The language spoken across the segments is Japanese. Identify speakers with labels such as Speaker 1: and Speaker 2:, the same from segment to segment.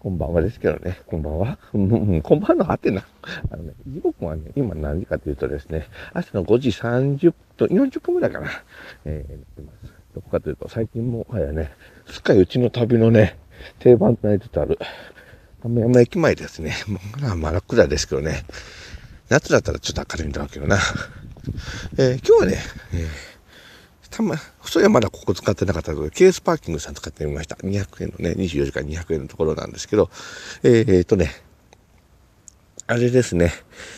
Speaker 1: こんばんはですけどね。こんばんは。うんうんこんばんはってな。あのね、時刻はね、今何時かというとですね、朝の5時30分、40分ぐらいかな。えー、なってます。どこかというと、最近もはやね、すっかりうちの旅のね、定番となりつつある、亀山駅前ですね。まあ、真っ暗ですけどね。夏だったらちょっと明るいんだろうけどな。えー今日はね、えーたま、そういやまだここ使ってなかったので、ケースパーキングさん使ってみました。200円のね、24時間200円のところなんですけど、えー、とね、あれですね。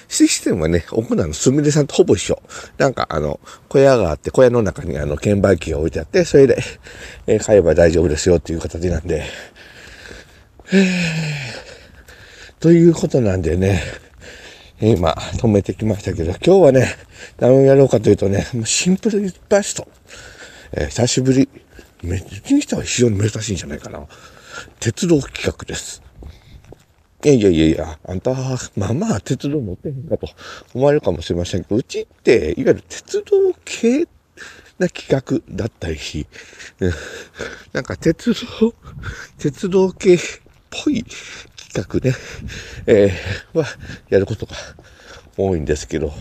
Speaker 1: システムはね、奥のすみれさんとほぼ一緒。なんかあの、小屋があって、小屋の中にあの、券売機が置いてあって、それで、えー買えば大丈夫ですよっていう形なんで、ということなんでね、今、止めてきましたけど、今日はね、何をやろうかというとね、シンプルにバスト。えー久しぶり。め、うちにしては非常に珍しいんじゃないかな。鉄道企画です。いやいやいやいや、あんた、まあまあ鉄道乗ってへんかと思われるかもしれませんけど、うちって、いわゆる鉄道系な企画だったりし、なんか鉄道、鉄道系っぽい企画ね、えーはやることが多いんですけど、いわ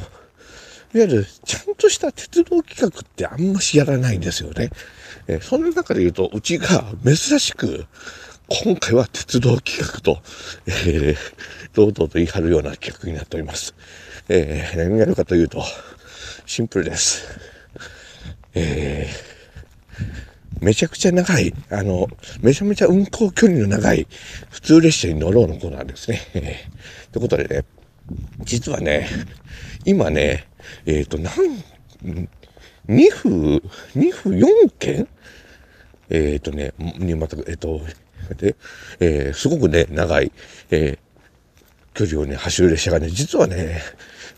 Speaker 1: ゆるちゃんとした鉄道企画ってあんましやらないんですよね。えーその中で言うと、うちが珍しく、今回は鉄道企画と、えー、堂々と言い張るような企画になっております。えー何をやるかというと、シンプルです。えーめちゃくちゃ長い、あの、めちゃめちゃ運行距離の長い普通列車に乗ろうのコーナーですね。えーということでね、実はね、今ね、えっ、と、なん、2分、2分4件えっ、とね、にまた、えっ、と、で、えーすごくね、長い、えー距離をね、走る列車がね、実はね、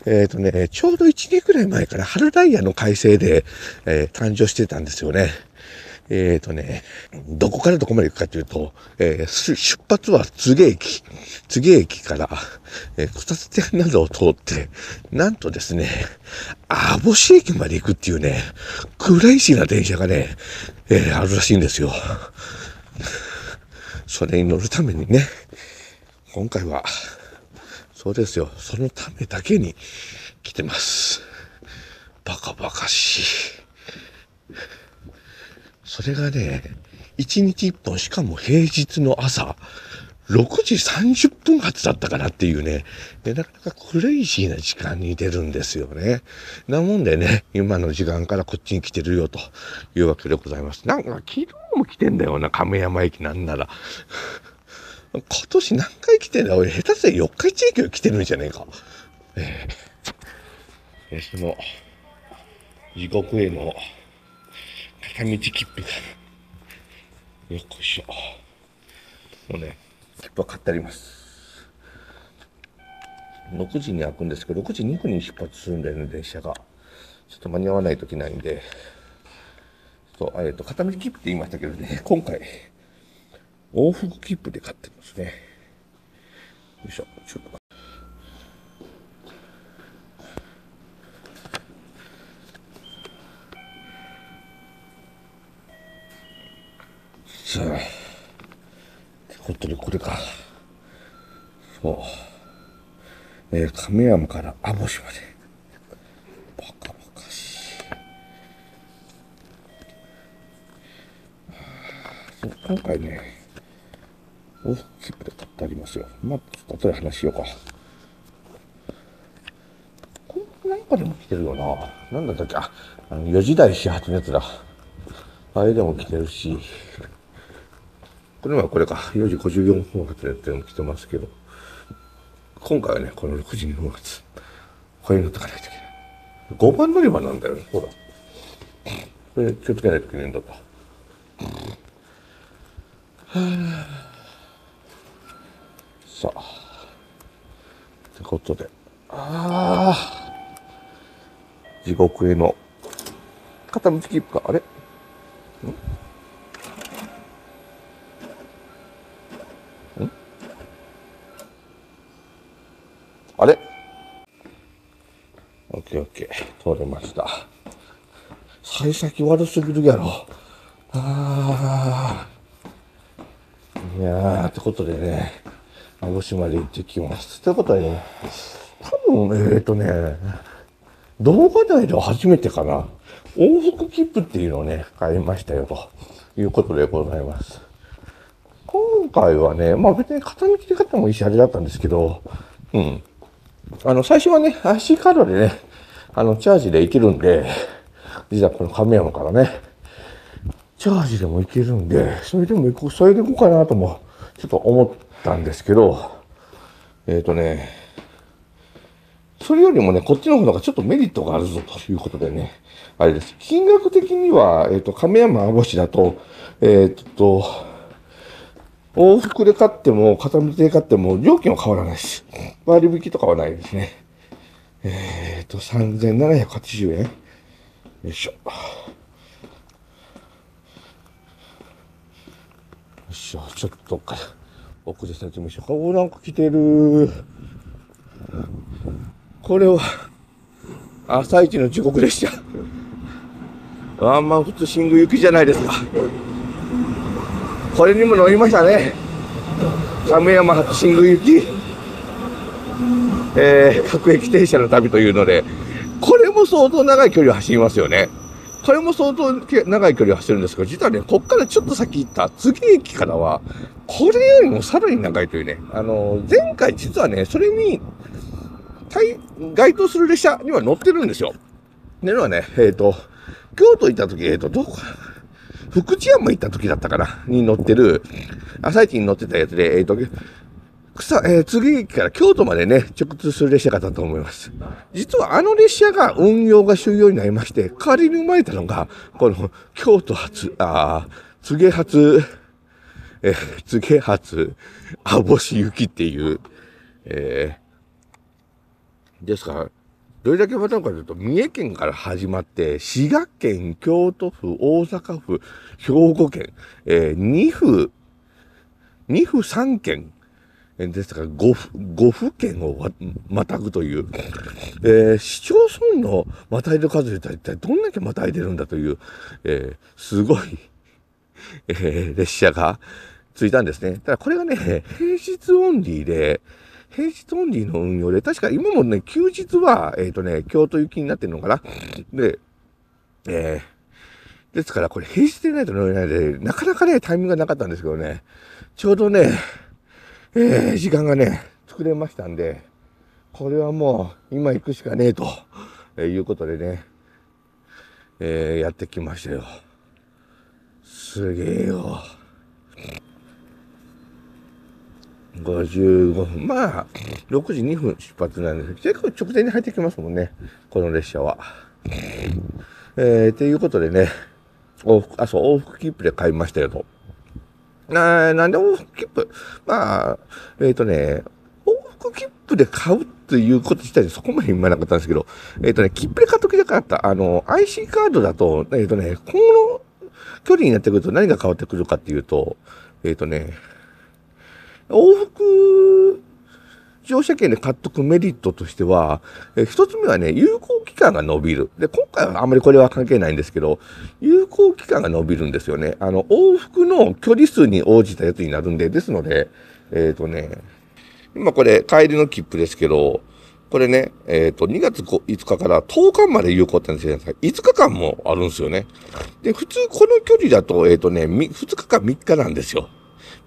Speaker 1: えっ、とね、ちょうど1年くらい前から春ダイヤの改正で、えー誕生してたんですよね。えっ、とね、どこからどこまで行くかというと、えー出発は柘植駅、柘植駅から、えー、こたつ店などを通って、なんとですね、網干駅まで行くっていうね、クレイジーな電車がね、えーあるらしいんですよ。それに乗るためにね、今回は、そうですよ、そのためだけに来てます。バカバカしい。それがね、1日1本、しかも平日の朝、6時30分発だったかなっていうね、でなかなかクレイジーな時間に出るんですよね。なもんでね、今の時間からこっちに来てるよというわけでございます。なんか昨日も来てんだよな、亀山駅なんなら。今年何回来てんだ俺、下手すりゃ4日一駅来てるんじゃねえか。えええその、地獄への片道切符が、よっこいしょ。もうね、切符は買ってあります。6時に開くんですけど、6時2分に出発するんだよね、電車が。ちょっと間に合わないといけないんで、そう、えっ、と、片道切符って言いましたけどね、今回、往復切符で買ってますね。よいしょ、ちょっと。さあ、ってことでこれか。そう。えー亀山から網干まで。バカバカしい。そう今回ね、往復切符で買ってありますよ。まあ、ちょっと後で話しようか。これなんかでも来てるよな。なんだったっけ？あ、あの、4時台始発のやつだ。あれでも来てるし、これはこれか、4時54分発のやつでも来てますけど、今回はね、この6時2分発。これに乗ってかないといけない。5番乗り場なんだよね、ほら。これ気をつけないといけないんだと。さあ。ってことで。ああ。地獄への片道切符か。あれ？ん？あれ？オッケーオッケー。通れました。幸先悪すぎるやろ。ああ。いやー、ってことでね、網越まで行ってきます。ということでね、多分、えっ、ー、とね、動画内では初めてかな。往復切符っていうのをね、買いましたよ、ということでございます。今回はね、まあ別に片道で買ってもいいし、あれだったんですけど、うん。あの、最初はね、IC カードでね、あの、チャージで行けるんで、実はこの亀山からね、チャージでも行けるんで、それでも行こう、それで行こうかなとも、ちょっと思ったんですけど、えっ、ー、とね、それよりもね、こっちの方がちょっとメリットがあるぞということでね、あれです。金額的には、えっ、ー、と、亀山網干だと、えっ、ー、と、往復で買っても、片道で買っても、料金は変わらないし、割引とかはないですね。えっ、ー、と、3780円。よいしょ。よいしょ、ちょっとか、奥で説明しようか。おなんか来てる。これは、朝一の時刻でした。あんま普通、新宮行きじゃないですか。これにも乗りましたね。亀山発新宮行き、えー、各駅停車の旅というので、これも相当長い距離を走りますよね。これも相当長い距離を走るんですけど、実はね、こっからちょっと先行った次駅からは、これよりもさらに長いというね、あの、前回実はね、それに、対、該当する列車には乗ってるんですよ。でのはね、えっ、ー、と、京都行った時、えっ、ー、と、どこ福知山行った時だったかなに乗ってる、朝市に乗ってたやつで、えっ、ー、と、草、えー、次駅から京都までね、直通する列車だったと思います。実はあの列車が運用が終了になりまして、代わりに生まれたのが、この京都発、あ柘植発、えー、柘植発、網干行きっていう、えー、ですか？ら、どれだけまたのかというと、三重県から始まって、滋賀県、京都府、大阪府、兵庫県、えー、2府、2府3県、ですから5府、5府県をまたぐという、えー、市町村のまたいでる数で一体どんだけまたいでるんだという、えー、すごい、えー、列車がついたんですね。ただこれがね、平日オンリーで、平日オンリーの運用で、確か今もね、休日は、えっ、ー、とね、京都行きになってるのかな。で、えー、ですからこれ平日でないと乗れないで、なかなかね、タイミングがなかったんですけどね、ちょうどね、えー、時間がね、作れましたんで、これはもう今行くしかねえと、えー、いうことでね、えー、やってきましたよ。すげえよ。55分。まあ、6時2分出発なんです結構直前に入ってきますもんね。この列車は。えー、ということでね、往復、あ、そう、往復切符で買いましたよと。な、なんで往復切符？まあ、えっ、ー、とね、往復切符で買うっていうこと自体でそこまで言わなかったんですけど、えっ、ー、とね、切符で買っときたかった。あの、IC カードだと、えっ、ー、とね、今後の距離になってくると何が変わってくるかっていうと、えっ、とね、往復乗車券で買っとくメリットとしては、え一つ目はね、有効期間が伸びる。で、今回はあまりこれは関係ないんですけど、有効期間が伸びるんですよね。あの、往復の距離数に応じたやつになるんで、ですので、えっ、ー、とね、今これ帰りの切符ですけど、これね、えっ、ー、と、2月5日から10日まで有効ってんですよ。5日間もあるんですよね。で、普通この距離だと、えっ、ー、とね、2日か3日なんですよ。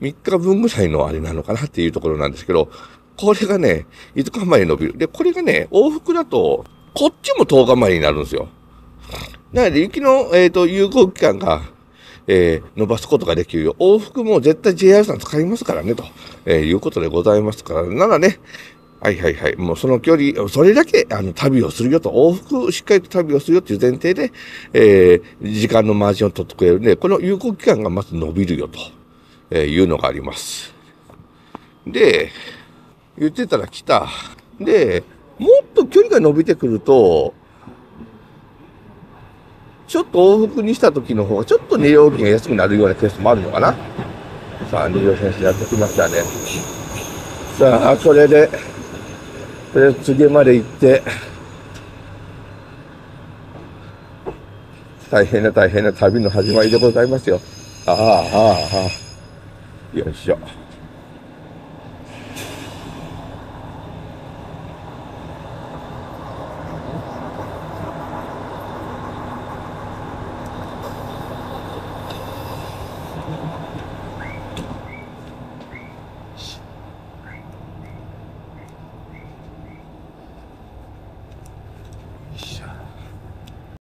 Speaker 1: 3日分ぐらいのあれなのかなっていうところなんですけど、これがね、5日前に伸びる。で、これがね、往復だと、こっちも10日前になるんですよ。なので、雪の、えっ、ー、と、有効期間が、えー、伸ばすことができるよ。往復も絶対 JR さん使いますからね、と、えー、いうことでございますから、ならね、はいはいはい。もうその距離、それだけ、あの、旅をするよと、往復しっかりと旅をするよっていう前提で、えー、時間のマージンを取ってくれるんで、この有効期間がまず伸びるよと。えー、いうのがあります。で、言ってたら来た。で、もっと距離が伸びてくると、ちょっと往復にした時の方が、ちょっと値料金が安くなるようなケースもあるのかなさあ、二条先生やってきましたね。さあ、これで、とりあえ次まで行って、大変な大変な旅の始まりでございますよ。ああ、ああ、ああ。よいしょ。